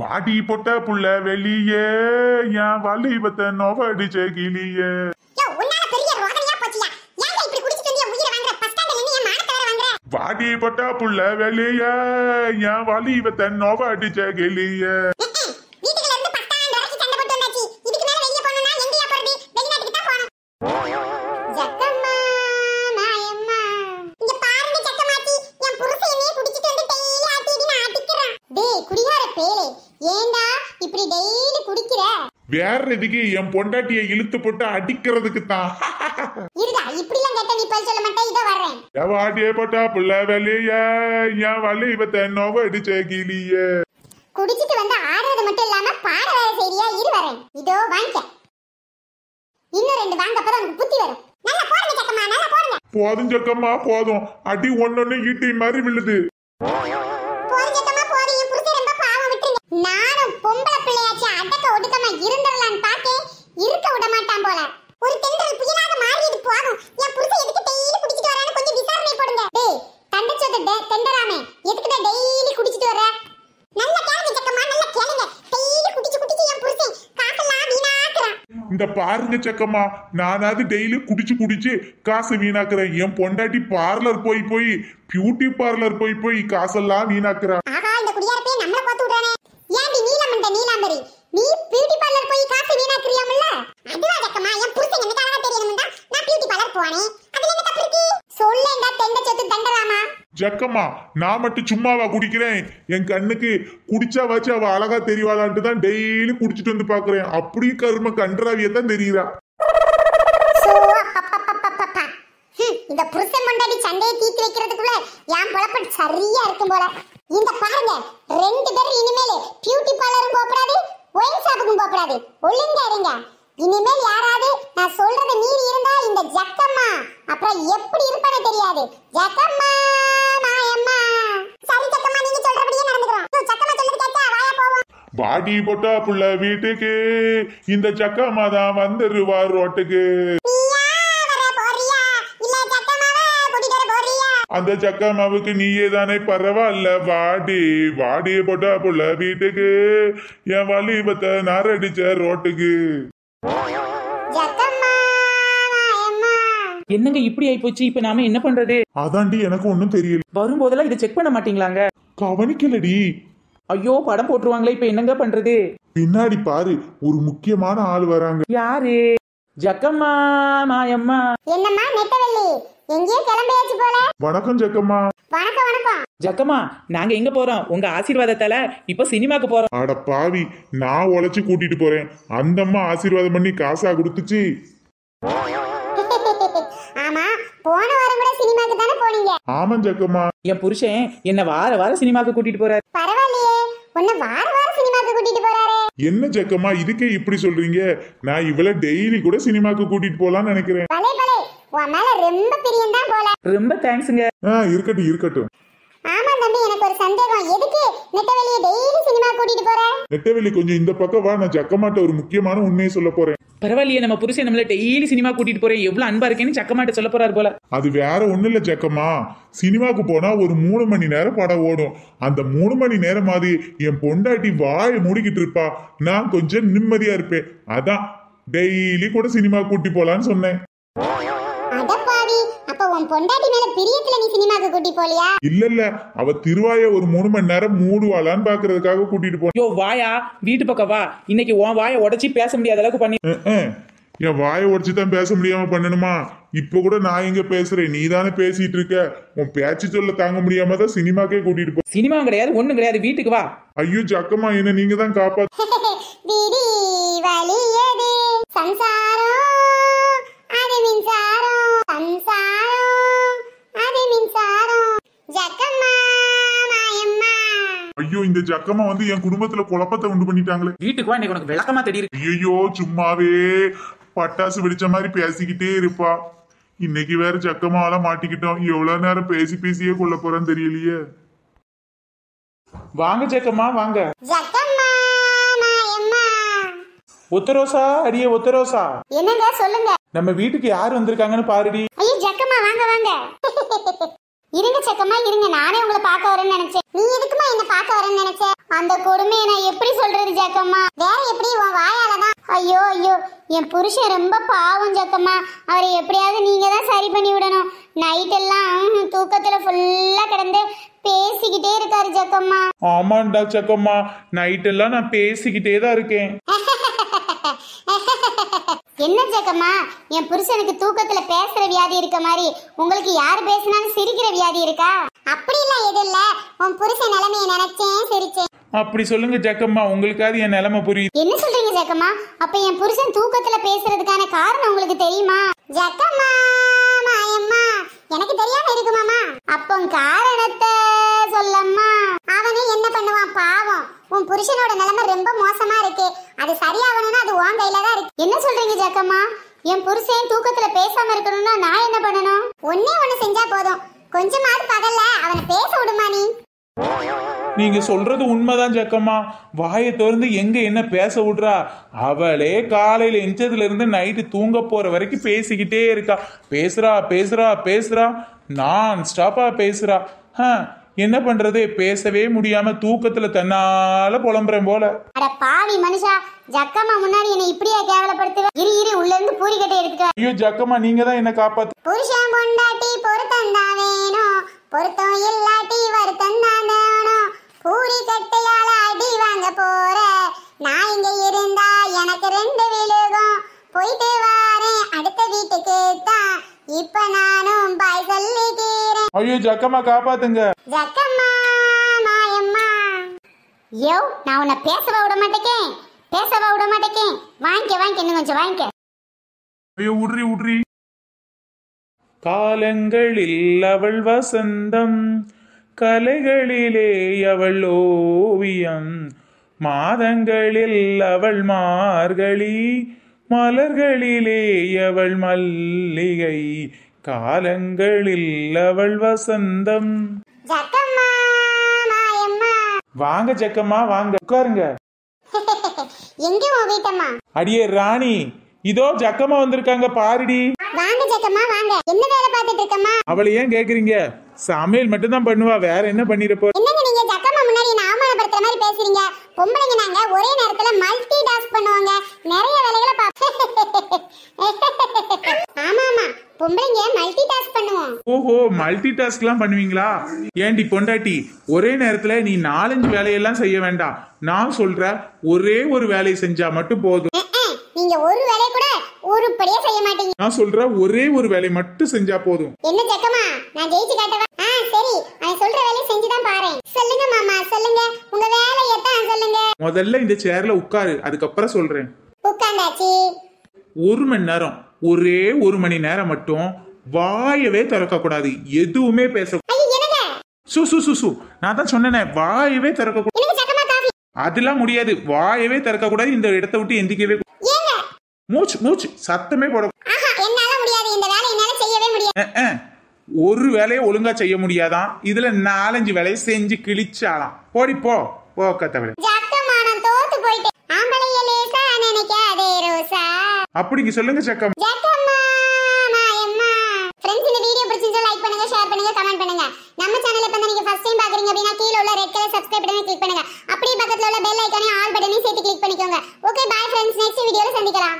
வாடி பொட்ட புள்ள வெளியே என் வலிபத்த நோவடிச்ச கிளியே. வாடி பொட்ட புள்ள வெளியே என் வலிபத்த நோவடிச்ச கிளியே. வேற எதுக்கு என் பொண்டாட்டியை இழுத்து போட்டு அடிக்கிறதுக்கு தான் இருடா இப்படிலாம் கேட்ட நீ பதில் சொல்ல மாட்டே இதோ வாடியே பொட்ட புள்ள வெளியே என் வலிபத்த நோவடிச்ச கிளியே. குடிச்சிட்டு வந்து ஆடுறது மட்டும் இல்லாம பாட வேற செய்றியா? இரு வரேன் இதோ வாங்கிக்க இன்னும் ரெண்டு வாங்க அப்பதான் உனக்கு புத்தி வரும். நல்லா போடுங்க சக்கம்மா நல்லா போடுங்க. போதும் ஜக்கம்மா போதும். அடி ஒன்னொன்னு ஈட்டி மாதிரி விழுது. அடக்க ஒடுக்கமா இருந்துடலான்னு பார்த்தேன் இருக்க விட மாட்டான் போல. ஒரு தென்றல் புயலாக மாறியது போதும். என் புருஷன் எதுக்கு டெய்லி குடிச்சிட்டு வரான்னு கொஞ்சம் விசாரணை போடுங்க. டேய் தண்டச்சோத தெண்டராமே எதுக்குடா டெய்லி குடிச்சிட்டு வர நல்ல கேளுங்க சக்கம்மா நல்ல கேளுங்க டெய்லி குடிச்சு குடிச்சு என் புருஷன் காசெல்லாம் வீணாக்குறான். இந்த பாருங்க சக்கம்மா நானாவது டெய்லி குடிச்சு குடிச்சு காசு வீணாக்குறேன். என் பொண்டாட்டி பார்லர் போய் போய் பியூட்டி பார்லர் போய் போய் காசெல்லாம் வீணாக்குறா. ஆஹா இந்த குடியாரப்பே நம்மள பார்த்து விடுறானே. ஏன்டி நீலமண்ட நீலாம்பரி? நீ பியூட்டி பார்லர் போய் காசு வீணாக்குறியாமல்ல? அதுவா ஜக்கம்மா என் புருஷன் எனக்கு அழகா தெரியணும்டா? நான் பியூட்டி பார்லர் போனேன். அதுல என்ன தப்பு இருக்கு சொல்லேண்டா தெண்ட சொத்து தண்டராமா? ஜக்கம்மா நான் மட்டும் சும்மாவா குடிக்கிறேன். என் கண்ணுக்கு குடிச்சா வச்சு அவ அழகா தெரியவாளான்ட்டு தான் டெய்லி குடிச்சிட்டு வந்து பாக்குறேன். அப்படி கரும கன்றாவிய தான் தெரியுறா இந்த புருஷன் மண்டாடி சண்டையை தீர்த்து வைக்கிறதுக்குள்ள என் பொழப்பு சரியா இருக்கும் போல. இந்த பாருங்க ரெண்டு பேரும் இனிமேல் பியூட்டி பார்லரும் போகக்கூடாது ஒயின் ஷாப்புக்கும் போகக்கூடாது ஒழுங்கா இருங்க. இனிமேல் யாராவது நான் சொல்றது மீறி இருந்தா இந்த ஜக்கம்மா அப்புறம் எப்படி இருப்பானே தெரியாது. ஜக்கம்மா மாயம்மா சரி ஜக்கம்மா நீங்க சொல்றபடியே நடந்துக்கிறோம். ஜக்கம்மா சொல்றது கேட்டா வாயா போவோம். வாடி போட்டா புள்ள வீட்டுக்கு இந்த ஜக்கம்மா தான் வந்துருவா ரோட்டுக்கு நீயா வர போறியா இல்ல ஜக்கம்மாவை கூட்டிட்டு வர அந்த சக்கம்மாவுக்கு நீயே தானே பரவாயில்ல வாடி வாடி போட்டா புள்ள வீட்டுக்கு. என் வலிபத்தை நரடிச்ச ரோட்டுக்கு. என்னங்க இப்படி ஆயிப்போச்சு? இப்ப நாம என்ன பண்றது? அதாண்டி எனக்கு ஒன்றும் தெரியல. வரும்போதெல்லாம் இதை செக் பண்ண மாட்டீங்களாங்க? கவனிக்கலடி. ஐயோ படம் போட்டுருவாங்களே இப்ப என்னங்க பண்றது? பின்னாடி பாரு ஒரு முக்கியமான ஆள் வராங்க. யாரு? ஜக்கம்மா மாயம்மா. என்னம்மா நெட்டவள்ளி? எங்கேயோ கிளம்பியாச்சு போல. வணக்கம் ஜக்கம்மா வணக்கம் வணக்கம். ஜக்கம்மா நாங்க எங்க போறோம்? உங்க ஆசீர்வாதத்தால இப்ப சினிமாக்கு போறோம். அட பாவி நான் உழைச்சு கூட்டிட்டு போறேன். அந்த அம்மா ஆசீர்வாதம் பண்ணி காசா கொடுத்துச்சு. ஆமா போன வாரம் கூட சினிமாக்கு தானே போனீங்க. ஆமாம் ஜக்கம்மா. என் புருஷன் என்ன வார வாரம் சினிமாக்கு கூட்டிட்டு போறாரு. பரவாயில்லையே உன்னை வார வாரம் சினிமாக்கு கூட்டிட்டு போறாரே. என்ன ஜக்கம்மா இதுக்கே இப்படி சொல்றீங்க? நான் இவள டெய்லி கூட சினிமாக்கு கூட்டிட்டு போலாம்னு நினைக்கிறேன். பலே பலே உன் மேல ரொம்ப பிரியம் தான் போல. ரொம்ப தேங்க்ஸுங்க ஆ இருக்கட்டும் இருக்கட்டும். ஆமா தம்பி எனக்கு ஒரு சந்தேகம். எதுக்கு நெட்டவெளியை டெய்லி சினிமா கூட்டிட்டு போற? நெட்டவெளி கொஞ்சம் இந்த பக்கம் வா. நான் ஜக்கம்மாட்ட ஒரு முக்கியமான உண்மையை சொல்ல போறேன். பரவாயில்லையே நம்ம புருஷன் நம்மள டெய்லி சினிமா கூட்டிட்டு போறேன். எவ்வளவு அன்பா இருக்கேன்னு சக்கமாட்ட சொல்ல போறாரு போல. அது வேற ஒண்ணு இல்ல ஜக்கம்மா சினிமாக்கு போனா ஒரு மூணு மணி நேரம் படம் ஓடும். அந்த மூணு மணி நேரம் அது என் பொண்டாட்டி வாயை மூடிக்கிட்டு இருப்பா. நான் கொஞ்சம் நிம்மதியா இருப்பேன். அதான் டெய்லி கூட சினிமா கூட்டி போலான்னு சொன்னேன். அடப்பாவி. அப்ப உன் பொண்டாட்டி மேல பிரியத்துல நீ சினிமாக்கு கூட்டி போலியா? இல்ல இல்ல. அவ திருவாய ஒரு மூணு மணி நேரம் மூடுவாளான்னு பாக்குறதுக்காக கூட்டிட்டு போனேன் யோ வாயா. வீட்டு பக்கம் வா. இன்னைக்கு உன் வாயை உடைச்சி பேச முடியாத அளவுக்கு பண்ணி. என் வாயை உடச்சு தான் பேச முடியாம பண்ணணுமா? இப்ப கூட நான் எங்க பேசுறேன்? நீ தானே பேசிட்டு இருக்க. உன் பேச்சு சொல்ல தாங்க முடியாம தான் சினிமாக்கே கூட்டிட்டு போ சினிமாவும் கிடையாது ஒண்ணும் கிடையாது. வீட்டுக்கு வா. ஐயோ ஜக்கம்மா என்ன நீங்க தான் காப்பாத்து விதி வலியது. சம்சாரம். அது மின்சாரம் சம்சாரம் அது மின்சாரம். ஜக்கம்மா மாயம்மா. ஐயோ இந்த ஜக்கம்மா வந்து என் குடும்பத்துல குழப்பத்தை உண்டு பண்ணிட்டாங்களே. வீட்டுக்கு வா இன்னைக்கு உனக்கு விளக்கமா தெரியுது ஐயோ சும்மாவே பட்டாசு வெடிச்ச மாதிரி பேசிக்கிட்டே இருப்பா. இன்னைக்கு வேற ஜக்கமாவெல்லாம் மாட்டிக்கிட்டோம். எவ்வளவு நேரம் பேசி பேசியே கொள்ள போறேன்னு தெரியலையே. வாங்க ஜக்கம்மா வாங்க. ஜக்கம்மா மாயம்மா. ஒத்தரோசா அடியே ஒத்தரோசா என்னங்க சொல்லுங்க. நம்ம வீட்டுக்கு யார் வந்திருக்காங்கன்னு பாருடி. ஐயோ ஜக்கம்மா வாங்க வாங்க. இருங்க சக்கம்மா இருங்க. நானே உங்களை பார்க்க வரேன்னு நினைச்சேன். நீ எதுக்குமா என்ன பார்க்க வரேன்னு நினைச்ச? அந்த கொடுமையை நான் எப்படி ஜக்கம்மா? வேற எப்படி உன் வாயால தான்? ஐயோ ஐயோ என் புருஷன் ரொம்ப பாவம் ஜக்கம்மா. அவரை எப்படியாவது நீங்க தான் சரி பண்ணி விடணும். நைட் எல்லாம் தூக்கத்துல ஃபுல்லா கிடந்து பேசிக்கிட்டே இருக்காரு ஜக்கம்மா. ஆமாண்டா சக்கம்மா நைட் எல்லாம் நான் பேசிக்கிட்டே தான் இருக்கேன். என்ன ஜக்கம்மா என் புருஷனுக்கு தூக்கத்துல பேசுற வியாதி இருக்க மாதிரி உங்களுக்கு யார் பேசினாலும் சிரிக்கிற வியாதி இருக்கா? அப்படிலாம் எதுவும் இல்ல. உன் புருஷன் நிலைமையை நினைச்சேன் சிரிச்சேன். அப்படி சொல்லுங்க ஜக்கம்மா உங்களுக்காவது என் நிலைமை புரியுது. என்ன சொல்றீங்க ஜக்கம்மா அப்ப என் புருஷன் தூக்கத்துல பேசுறதுக்கான காரணம் உங்களுக்கு தெரியுமா? ஜக்கம்மா மாயம்மா எனக்கு தெரியாம இருக்குமாமா அப்போ காரணத்தை சொல்லம்மா. அவனே என்ன பண்ணுவான் பாவம். உன் புருஷனோட நிலைமை ரொம்ப மோசமா இருக்கு. அது சரியாகணும்னா அது உன் கையில என்ன சொல்றீங்க ஜாக்கம்மா என் புருஷன் தூக்கத்துல பேசாம இருக்கணும்னா நான் என்ன பண்ணணும்? ஒன்னே ஒண்ணு செஞ்சா போதும். கொஞ்சமாவது பகல்ல அவனை பேச விடுமா நீ? நீங்க சொல்றது உண்மைதான் ஜக்கம்மா வாயை திறந்து எங்க என்ன பேச விடுறா? அவளே காலையில எஞ்சதுல இருந்து நைட்டு தூங்க போற வரைக்கும் பேசிக்கிட்டே இருக்கா. பேசுறா பேசுறா பேசுறா. நான் ஸ்டாப்பா பேசுறா. என்ன பண்றது? பேசவே முடியாம தூக்கத்துல தன்னால புலம்புறேன் போல. அட பாவி மனுஷா ஜக்கம்மா முன்னாடி என்னை இப்படியா கேவலப்படுத்துவ? இரு இரு உள்ள இருந்து பூரிக்கட்டை எடுத்துட்டு வா. ஐயோ ஜக்கம்மா நீங்க தான் என்ன காப்பாத்து புருஷன் பொண்டாட்டி பொருத்தம் தான் வேணும். பொருத்தம் இல்லாட்டி வருத்தம் தான் வேணும். பூரி கட்டையால அடி வாங்க போற. நான் இங்க இருந்தா எனக்கு ரெண்டு விழுகும். போயிட்டு வாரேன் அடுத்த வீட்டுக்கு தான். இப்ப நானும் பாய் சொல்லிக்கிறேன் ஐயோ ஜக்கம்மா காப்பாத்துங்க. ஜக்கம்மா மாயம்மா யோ நான் உன்னை பேசவா விட மாட்டேக்கேன் பேசவா விட மாட்டேக்கேன் வாங்கிக்க வாங்கிக்க இன்னும் கொஞ்சம் வாங்கிக்க. ஐயோ உட்ரி உட்ரி காலங்களில் அவள் வசந்தம் கலைகளிலே அவள் ஓவியம் மாதங்களில் அவள் மார்கழி மலர்களிலே அவள் மல்லிகை காலங்களில் அவள் வசந்தம் வாங்க ஜக்கம்மா வாங்க. உட்காருங்க. எங்க உன் வீட்டம்மா? அடியே ராணி இதோ ஜக்கம்மா வந்திருக்காங்க பாருடி. வாங்க ஜக்கம்மா வாங்க. என்ன வேலை பார்த்துட்டு இருக்கம்மா? அவளை ஏன் கேக்குறீங்க? சமையல் மட்டும் தான் பண்ணுவா வேற என்ன பண்ணிருப்போ என்னங்க நீங்க ஜக்கம்மா முன்னாடி என்ன அவமானப்படுத்துற மாதிரி பேசுறீங்க? பொம்பளைங்க நாங்க ஒரே நேரத்துல மல்டி டாஸ்க் பண்ணுவாங்க நிறைய வேலைகளை பாப்போம் ஆமா ஆமா பொம்பளைங்க மல்டி டாஸ்க் பண்ணுவோம். ஓஹோ மல்டி டாஸ்க்லாம் பண்ணுவீங்களா? ஏண்டி பொண்டாட்டி ஒரே நேரத்துல நீ நாலஞ்சு வேலையெல்லாம் செய்ய வேண்டாம். நான் சொல்ற ஒரே ஒரு வேலையை செஞ்சா மட்டும் போதும். நீங்க ஒரு வேலை கூட உருப்படியா செய்ய மாட்டீங்க. நான் சொல்ற ஒரே ஒரு வேலையை மட்டும் செஞ்சா போதும். என்ன ஜக்கம்மா? நான் ஜெயிச்சு காட்டவா? ஆ சரி. அவன் சொல்ற வேலையை செஞ்சுதான் பாரு சொல்லுங்க மாமா சொல்லுங்க. உங்க வேலையை தான் சொல்லுங்க. முதல்ல இந்த சேர்ல உட்காரு அதுக்கப்புறம் சொல்றேன். உட்காந்தாச்சு. ஒரு மணி நேரம். ஒரே ஒரு மணி நேரம் மட்டும் வாயவே திறக்க கூடாது எதுவுமே பேச சு சு சு சு. நான் தான் சொன்னேனே வாயவே திறக்க கூடாது எனக்கு சக்கமா காஃபி? அதெல்லாம் முடியாது. வாயவே திறக்க கூடாது இந்த இடத்த விட்டு எந்திக்கவே மூச்சு மூச்சு. சத்தமே போட. ஒரு வேலையை ஒழுங்கா செய்ய முடியாதான். இதுல நாலஞ்சு வேலையை செஞ்சு கிழிச்சாலாம். போடி போ. போ கத்தவளை அப்படிங்க சொல்லுங்க பண்ணுங்க அப்படியே பக்கத்துல உள்ள பெல் ஐகானையும் ஆல் பட்டனையும் சேர்த்து கிளிக் பண்ணிக்கோங்க. ஓகே பை ஃப்ரெண்ட்ஸ் நெக்ஸ்ட் வீடியோல சந்திக்கலாம்.